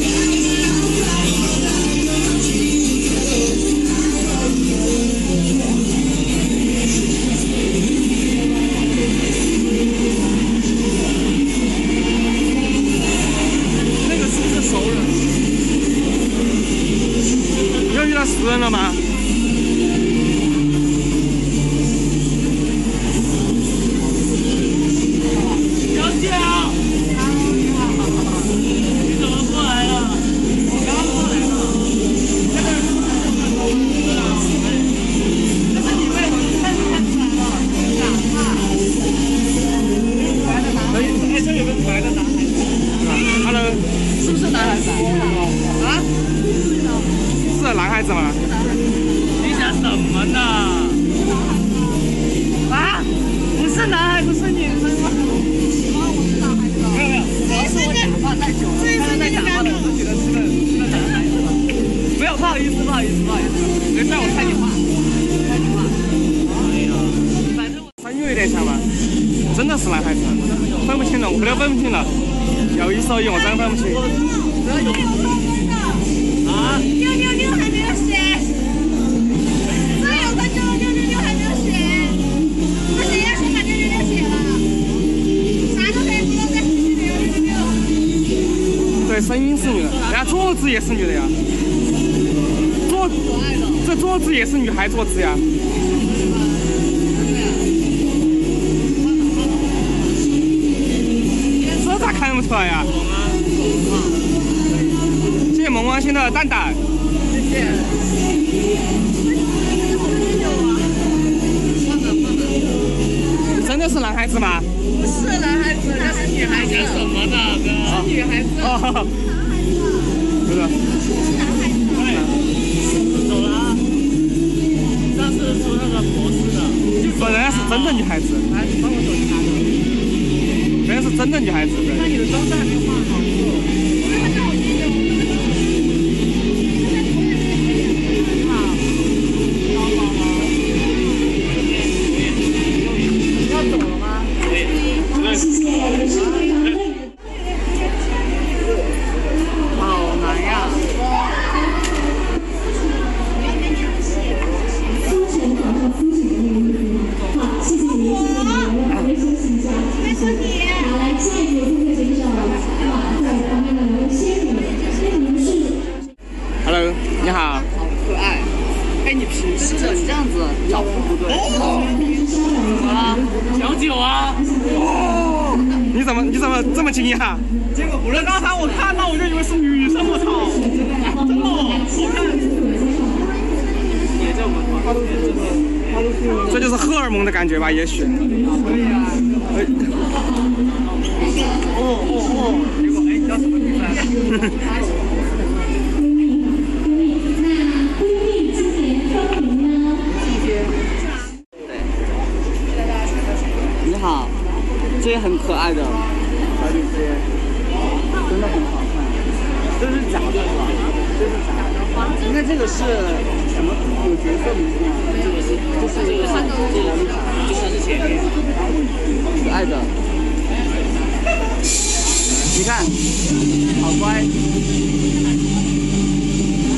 那对，声音是女的，然后坐姿也是女的呀。坐，这坐姿也是女孩坐姿呀。这咋看不出来呀？谢谢萌萌星的蛋蛋。谢谢。真的是男孩子吗？不是男，孩子。讲什么呢，哥？是女孩子。走了啊。上次说那个博士的，不，人是真的女孩子，帮我手机拿着。人是真的女孩子。那你的妆还没化好。要走啊！你怎么你怎么这么惊讶？结果不是，刚才我看到我就以为是女生，我操！真的哦，好看。也这就是荷尔蒙的感觉吧？也许。哎 哦哦哦！结果哎，你叫什么名字？这也很可爱的小姐姐，真的很好看，这是假的是吧？这是假的。你看这个是什么？有角色名字吗？这个是，这是这个是这个就是是前面，可爱的。你看，好乖。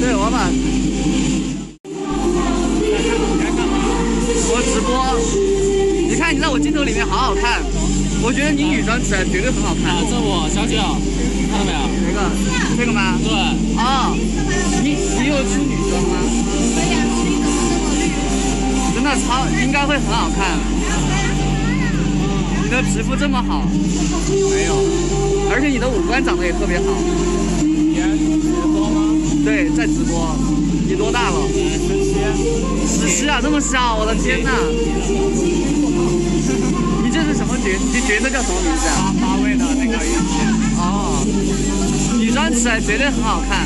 对，我把。我直播，你看你在我镜头里面好好看，我觉得你女装起来绝对很好看。这我小九，看到没有？哪个？这个吗？对，哦，你你有出女装吗？真的超应该会很好看。你的皮肤这么好，没有，而且你的五官长得也特别好。你直播吗？对，在直播。你多大了？十七啊，这么小，我的天呐！你这是什么角？你角色叫什么名字啊？八位的那个运气，哦，女装起来绝对很好看。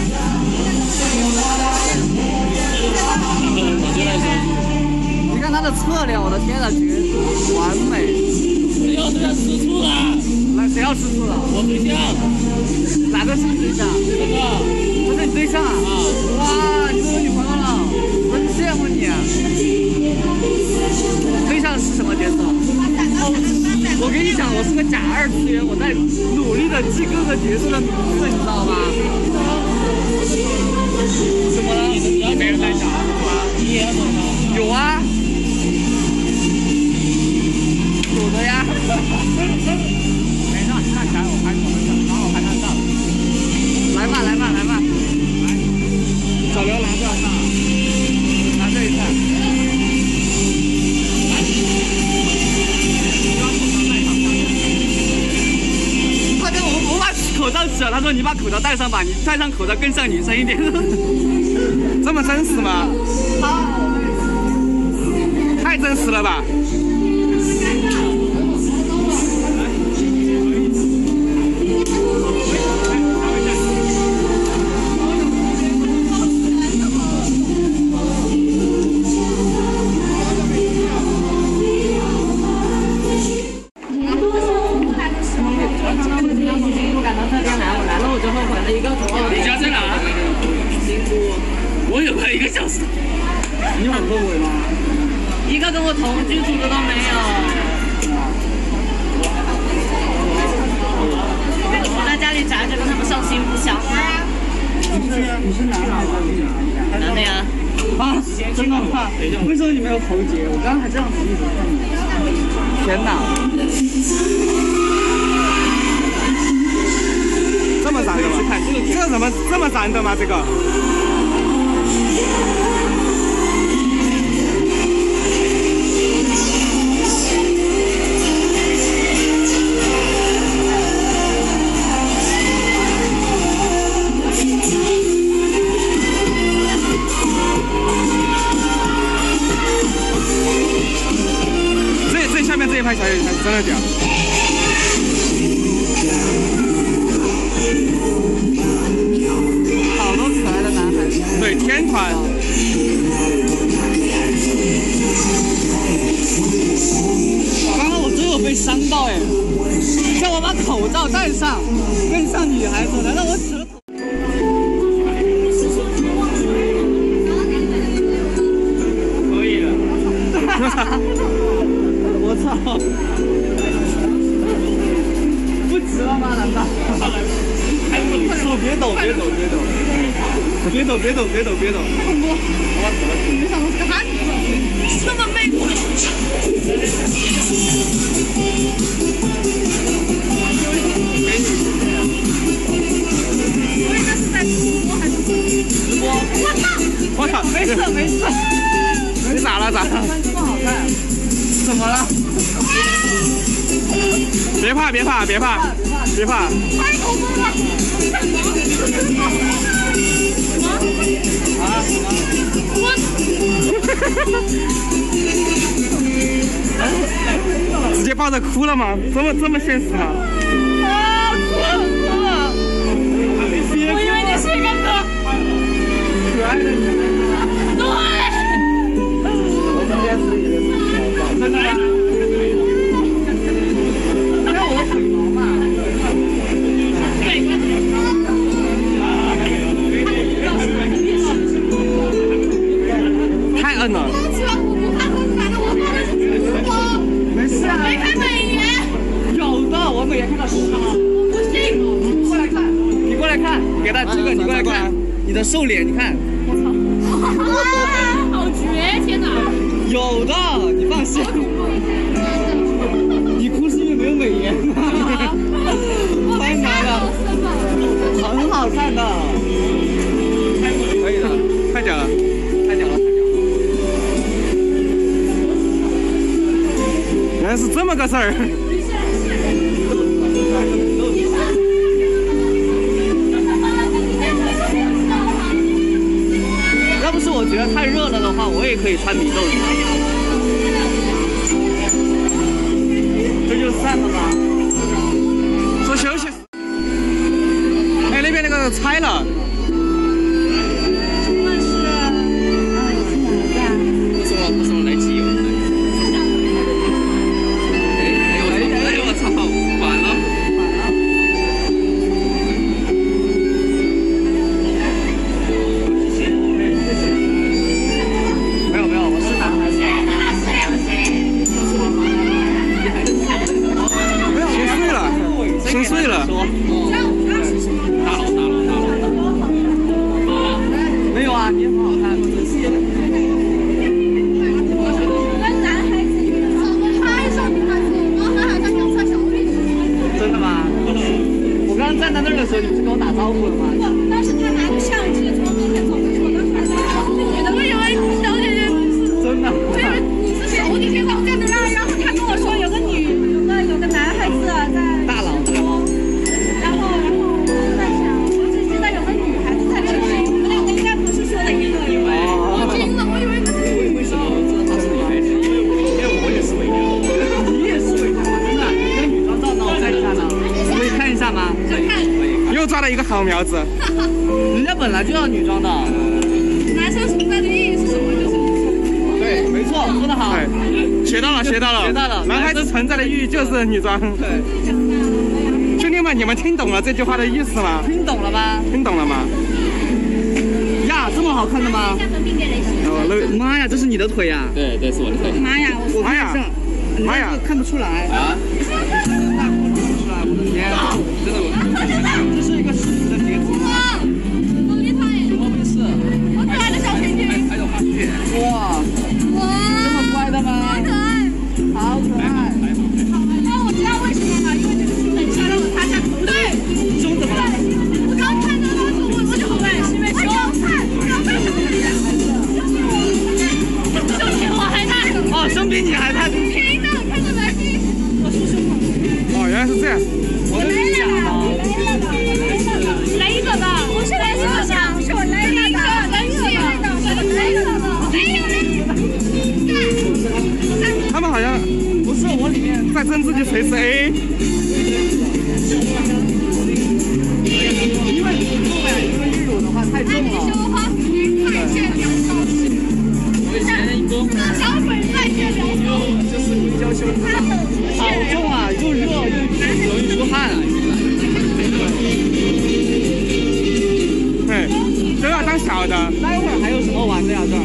我觉得是。你看她的侧脸，我的天呐，绝完美。谁要这样吃醋了？来，谁要吃醋了？我对象，哪个是你对象？这个这是你对象啊？哇，你都有女朋友了，真羡慕你。啊我是个假二次元，我在努力的记各个角色的名字，你知道吗？怎么了？难道没人再讲了？有啊，有的呀。他说你把口罩戴上吧，你戴上口罩更像女生一点。这么真实吗？太真实了吧！为什么你没有喉结？我刚刚还这样子一直看你。天哪！这么燃的吗？这怎么这么燃的吗？这个？这这下面这一排小姐姐真的屌。好多可爱的男孩子。对，天团。刚刚我真有被伤到哎！叫我把口罩戴上，更像女孩子，难道我舌头？可以了。我操！不值了吗？难道？手别抖，别抖，别抖，别抖，别抖，别抖，别抖。没想到是个汉子，这么美国。所以这是在直播还是直播？我操！我操！没事没事，你咋了咋了？这么好看，怎么了？别怕别怕别怕别怕！太恐怖了！啊？直接抱着哭了吗？这么这么现实吗？瘦脸，你看，我操！哇，好绝！天哪！有的，你放心。你哭是因为没有美颜吗？我没啥太难了。很好看的，可以了，太屌了！太屌了，太屌了。原来是这么个事儿。只要太热了的话，我也可以穿米豆子。这就散了吧。说休息。哎，那边那个拆了。我的妈？好苗子。人家本来就要女装的。男生存在的意义是什么？就是对，没错，说得好。学到了，学到了，学到了男孩子存在的意义就是女装。对，兄弟们，你们听懂了这句话的意思吗？听懂了吗？听懂了吗？呀，这么好看的吗？哦，那妈呀，这是你的腿呀！对，这是我的腿。妈呀，我我妈呀看一下，妈呀看不出来。啊，里面在争自己谁是 A。因为后面因为玉乳的我以前一公小鬼在线聊骚，就是硅胶胸，他很好重啊，又热又容易出汗啊。对，都要当小的。待会儿还有什么玩的呀？这儿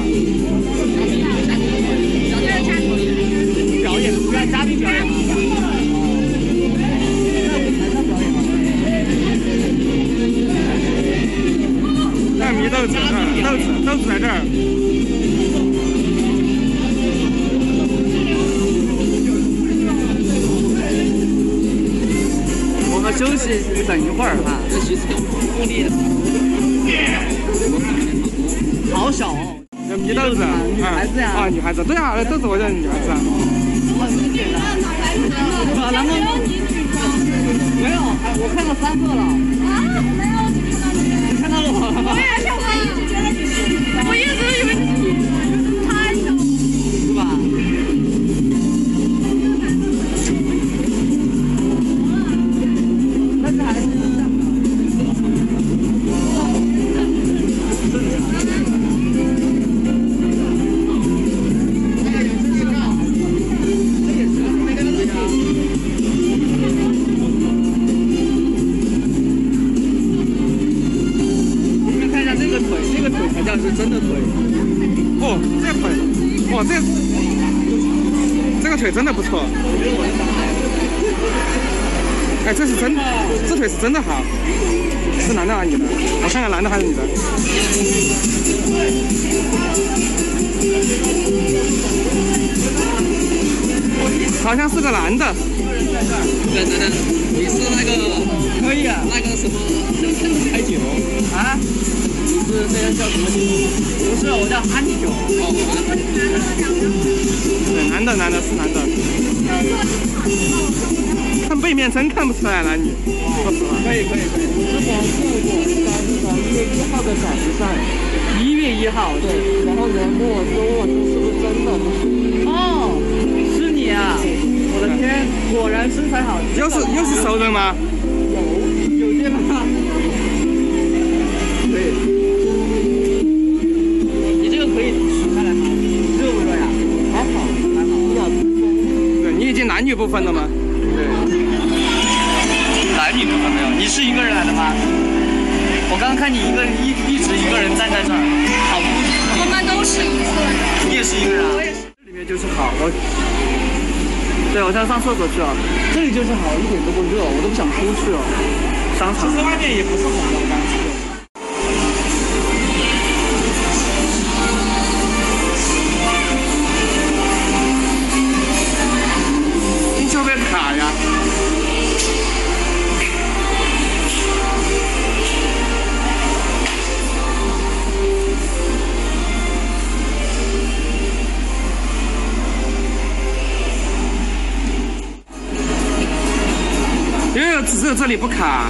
表演，让嘉宾表演豆子，嗯，豆子，豆子在这儿。我们休息等一会儿哈。这其实用力的。好小哦。有迷豆子，女孩子呀啊，女孩子，对啊，豆子我叫女孩子啊。啊，蓝光没有，哎我看到三个了。啊，没有你看到了吗？我也你是，哎，这是真，这腿是真的好。是男的还是女的？我看看男的还是女的。好像是个男的。等等等，你是那个可以啊。那个什么开酒？啊？你是这个叫什么酒？不是，我叫安九。哦，对，男的，男的是男的。看背面真看不出来男女。可以可以可以。之前去过在那个一月一号的展示上，一月一号对，然后人跟我说，我说是不是真的？哦，是你啊！我的天，果然身材好。又是又是熟人吗？有有见吗？可以。你这个可以取下来吗？热不热呀？还好还好，比较对你已经男女不分了吗？男女不分没有？你是一个人来的吗？我刚刚看你一个人一一直一个人站在这儿，好孤独。我们都是一个人。你也是一个人啊？这里面就是好，我。对，我现在上厕所去了。这里就是好，一点都不热，我都不想出去了。商场。其实外面也不是很热，这里不卡。